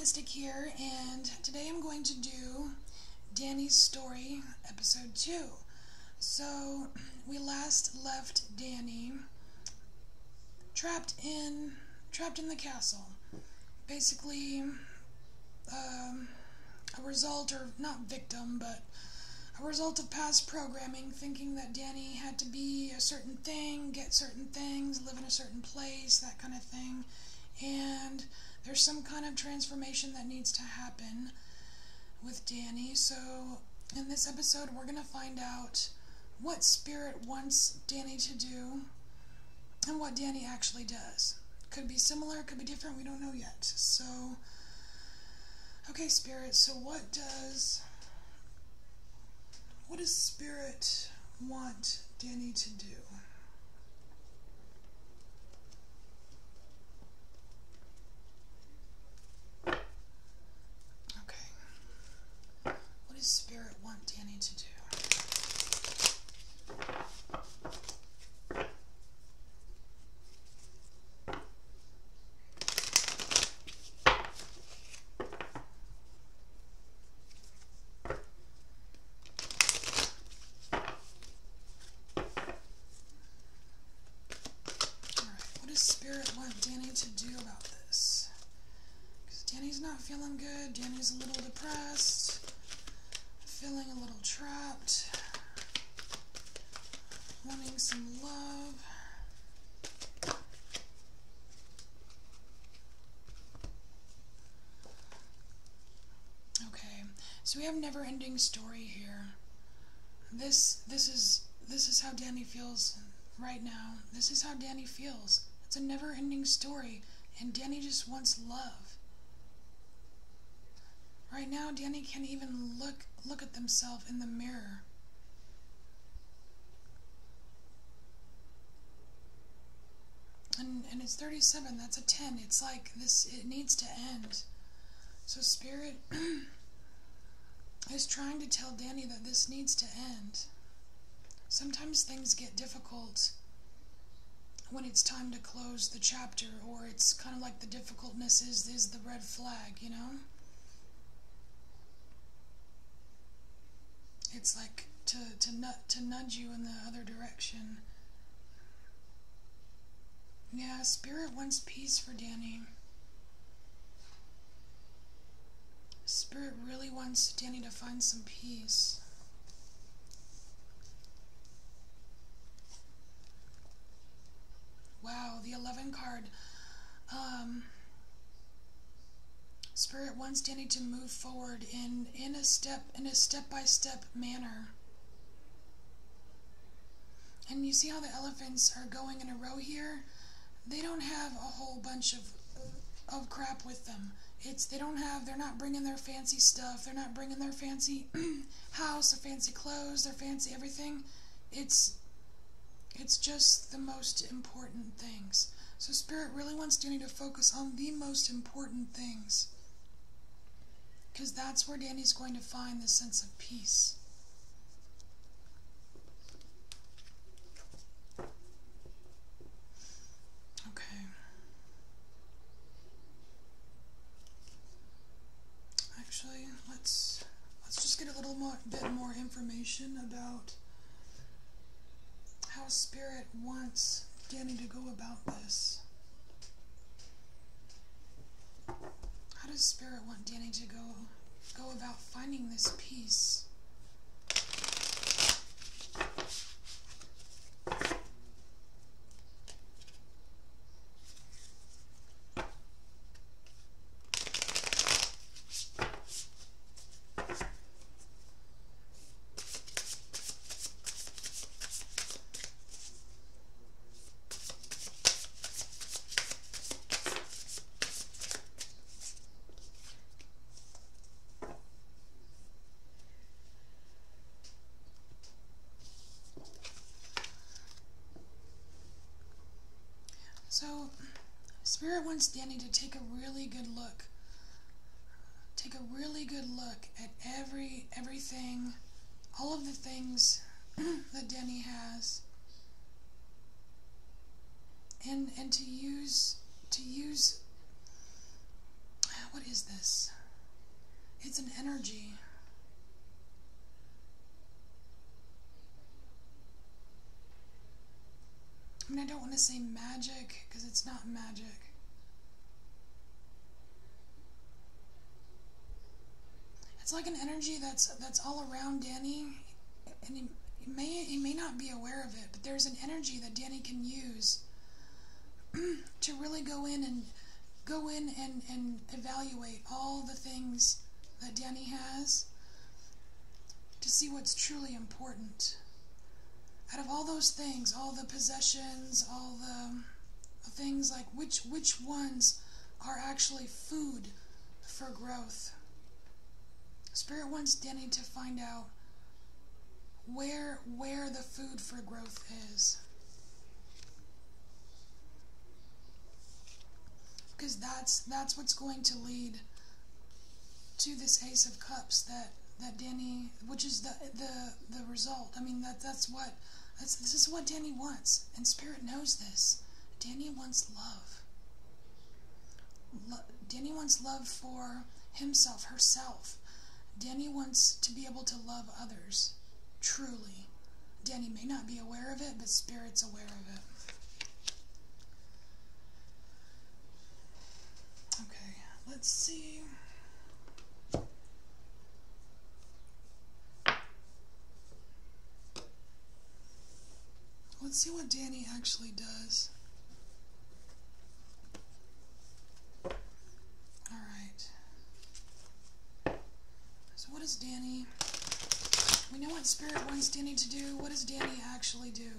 Mystic here, and today I'm going to do Danny's story, episode 2. So, we last left Danny trapped in trapped in the castle. Basically, um, a result, or not victim, but a result of past programming, thinking that Danny had to be a certain thing, get certain things, live in a certain place, that kind of thing. And there's some kind of transformation that needs to happen with Danny. So, in this episode, we're going to find out what Spirit wants Danny to do and what Danny actually does. Could be similar, could be different, we don't know yet. So, okay, Spirit, so what does. What does Spirit want Danny to do? does Spirit want Danny to do? what does Spirit want Danny to do about this? Because Danny's not feeling good, Danny's a depressed feeling a little trapped, wanting some love. Okay, so we have never-ending story here. This this is this is how Danny feels right now. This is how Danny feels. It's a never-ending story, and Danny just wants love. Right now, Danny can't even look look at themselves in the mirror. And, and it's 37, that's a 10. It's like this, it needs to end. So Spirit is trying to tell Danny that this needs to end. Sometimes things get difficult when it's time to close the chapter, or it's kind of like the difficultness is, is the red flag, you know? It's like to to to nudge you in the other direction. Yeah, Spirit wants peace for Danny. Spirit really wants Danny to find some peace. Wow, the 11 card. Um, Spirit wants Danny to move forward in, in a step in a step-by-step manner. And you see how the elephants are going in a row here? They don't have a whole bunch of of crap with them. It's they don't have they're not bringing their fancy stuff. They're not bringing their fancy house, their fancy clothes, their fancy everything. It's it's just the most important things. So Spirit really wants Danny to focus on the most important things. Because that's where Danny's going to find the sense of peace. Okay. Actually, let's let's just get a little more, bit more information about how Spirit wants Danny to go about this. How does Spirit want Danny to go go about finding this peace? So, Spirit wants Danny to take a really good look. Take a really good look at every everything, all of the things that Danny has. And and to use to use what is this? It's an energy. I mean, I don't want to say magic because it's not magic. It's like an energy that's that's all around Danny, and he, he may he may not be aware of it, but there's an energy that Danny can use to really go in and go in and, and evaluate all the things that Danny has to see what's truly important. Out of all those things, all the possessions, all the, the things like which which ones are actually food for growth. Spirit wants Danny to find out where where the food for growth is. because that's that's what's going to lead to this Ace of Cups that that Danny, which is the the the result. I mean that that's what that's this is what Danny wants, and Spirit knows this. Danny wants love. Lo- Danny wants love for himself, herself. Danny wants to be able to love others truly. Danny may not be aware of it, but Spirit's aware of it. Okay, let's see. Let's see what Danny actually does. Alright. So what Danny... We know what Spirit wants Danny to do. What does Danny actually do?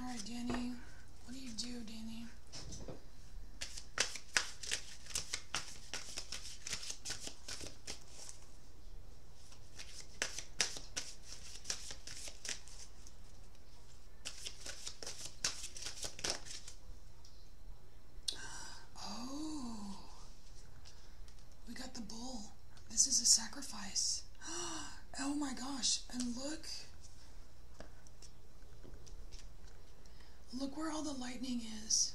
Alright, Danny. What do you do, Danny? Oh, we got the bull. This is a sacrifice. Oh my gosh, and look. Look where all the lightning is.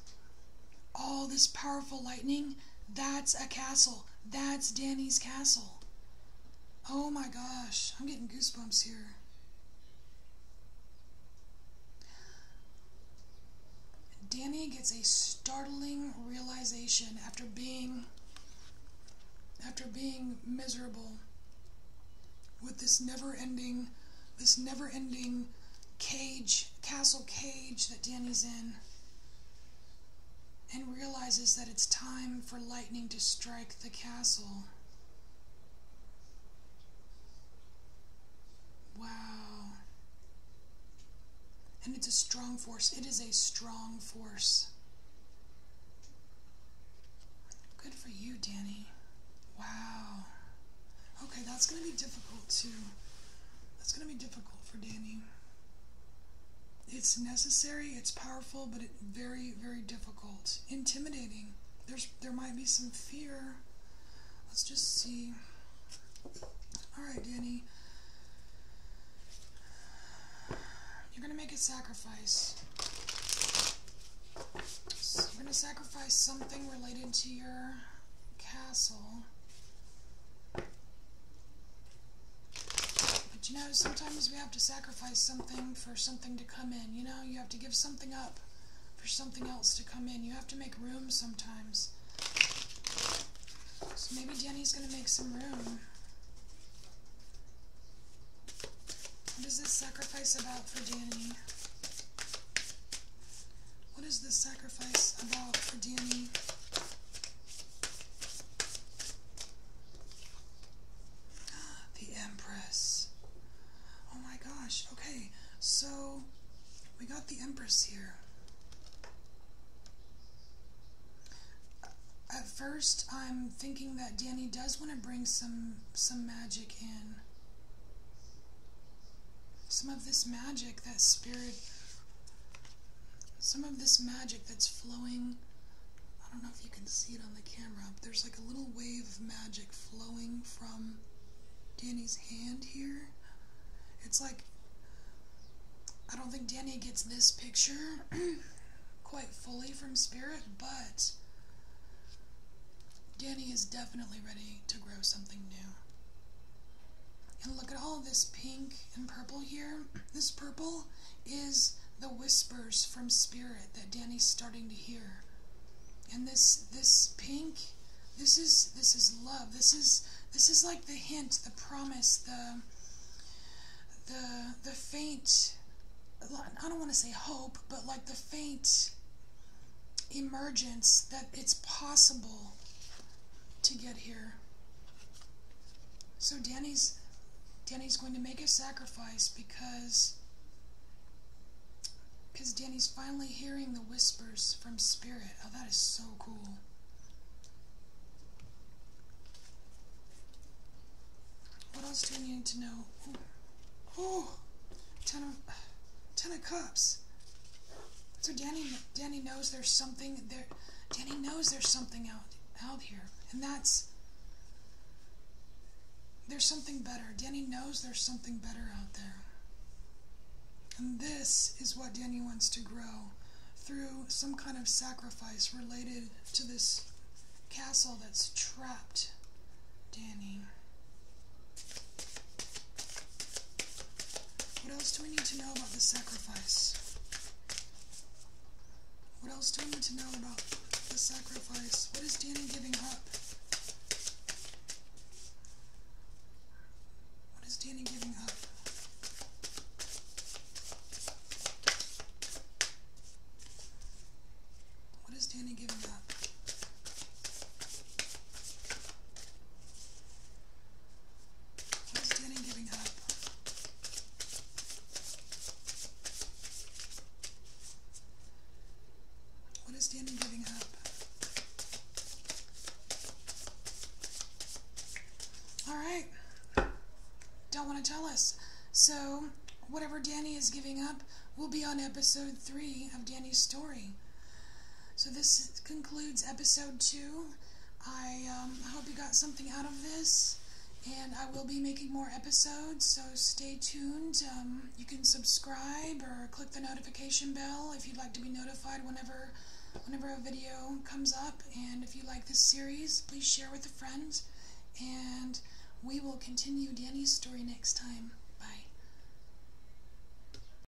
All this powerful lightning, that's a castle. That's Danny's castle. Oh my gosh, I'm getting goosebumps here. Danny gets a startling realization after being after being miserable with this never-ending this never-ending cage, castle cage that Danny's in, and realizes that it's time for lightning to strike the castle. Wow. And it's a strong force. It is a strong force. Good for you, Danny. Wow. Okay, that's going to be difficult too. That's going to be difficult for Danny it's necessary, it's powerful, but it very, very difficult. Intimidating. There's there might be some fear. Let's just see. Alright, Danny. You're gonna make a sacrifice. So you're gonna sacrifice something related to your castle. You know, sometimes we have to sacrifice something for something to come in. You know, you have to give something up for something else to come in. You have to make room sometimes. So maybe Danny's going to make some room. What is this sacrifice about for Danny? What is this sacrifice about for Danny? the Empress here. At first, I'm thinking that Danny does want to bring some some magic in. Some of this magic, that spirit, some of this magic that's flowing. I don't know if you can see it on the camera, but there's like a little wave of magic flowing from Danny's hand here. It's like I don't think Danny gets this picture quite fully from spirit, but Danny is definitely ready to grow something new. And look at all this pink and purple here. This purple is the whispers from spirit that Danny's starting to hear. And this this pink, this is this is love. This is this is like the hint, the promise, the the the faint I don't want to say hope, but like the faint emergence that it's possible to get here. So Danny's Danny's going to make a sacrifice because because Danny's finally hearing the whispers from spirit. Oh, that is so cool. What else do we need to know? Oh, ten of, ten of cups. So Danny, Danny knows there's something there. Danny knows there's something out, out here, and that's there's something better. Danny knows there's something better out there. And this is what Danny wants to grow through some kind of sacrifice related to this castle that's trapped Danny. What else do we need to know about the sacrifice? What else do we need to know about the sacrifice? What is Danny giving up? Danny giving up? What is Danny giving up? What is Danny giving up? What is Danny giving up? Alright. Tell us. So, whatever Danny is giving up will be on episode 3 of Danny's story. So, this concludes episode 2. I um, hope you got something out of this and I will be making more episodes, so stay tuned. Um, you can subscribe or click the notification bell if you'd like to be notified whenever whenever a video comes up. And if you like this series, please share with a friend. And we will continue Danny's story next time.